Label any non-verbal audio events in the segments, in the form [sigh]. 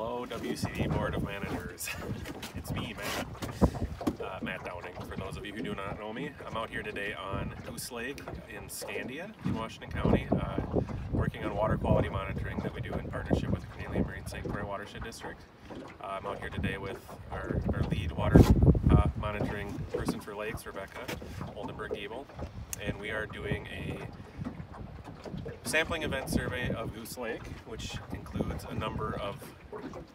Hello, WCD Board of Managers. [laughs] it's me, Matt. Uh, Matt Downing, for those of you who do not know me. I'm out here today on Goose Lake in Scandia in Washington County, uh, working on water quality monitoring that we do in partnership with the Carnelian Marine St. Croix Watershed District. Uh, I'm out here today with our, our lead water uh, monitoring person for lakes, Rebecca Oldenburg-Giebel, and we are doing a sampling event survey of Goose Lake, which includes a number of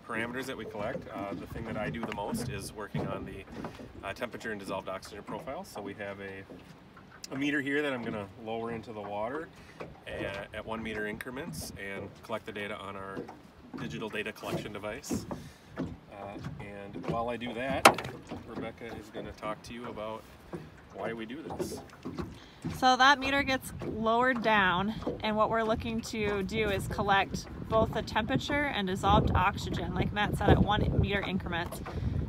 parameters that we collect. Uh, the thing that I do the most is working on the uh, temperature and dissolved oxygen profile. So we have a, a meter here that I'm going to lower into the water at, at, one meter increments and collect the data on our digital data collection device. Uh, and while I do that, Rebecca is going to talk to you about why we do this. So that meter gets lowered down and what we're looking to do is collect both the temperature and dissolved oxygen, like Matt said, at one meter increments.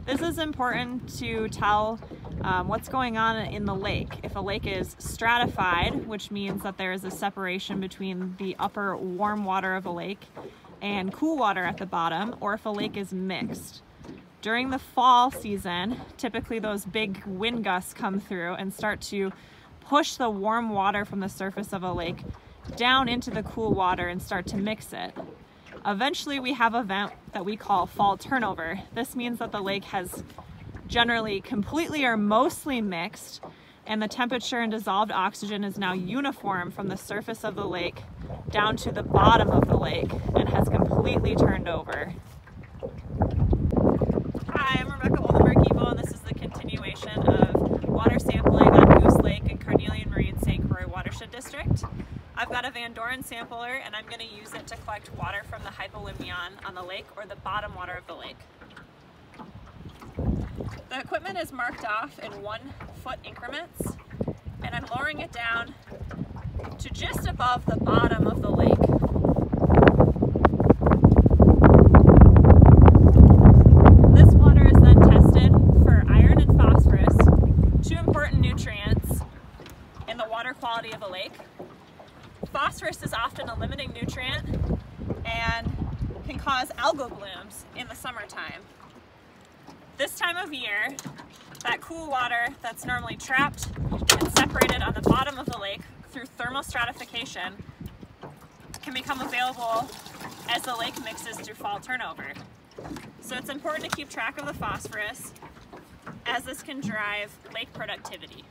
This is important to tell um, what's going on in the lake. If a lake is stratified, which means that there is a separation between the upper warm water of a lake and cool water at the bottom, or if a lake is mixed. During the fall season, typically those big wind gusts come through and start to push the warm water from the surface of a lake down into the cool water and start to mix it. Eventually we have a vent that we call fall turnover. This means that the lake has generally completely or mostly mixed and the temperature and dissolved oxygen is now uniform from the surface of the lake down to the bottom of the lake and has completely turned over. Hi, I'm Rebecca Oldenburg-Giebel and this is the continuation of water sampling on Goose Lake and Carnelian Marine St. Croix Watershed District. I've got a Van Dorn sampler and I'm going to use it to collect water from the hypolimnion on the lake or the bottom water of the lake. The equipment is marked off in one foot increments and I'm lowering it down to just above the bottom of the lake. quality of a lake. Phosphorus is often a limiting nutrient and can cause algal blooms in the summertime. This time of year, that cool water that's normally trapped and separated on the bottom of the lake through thermal stratification can become available as the lake mixes through fall turnover. So it's important to keep track of the phosphorus as this can drive lake productivity.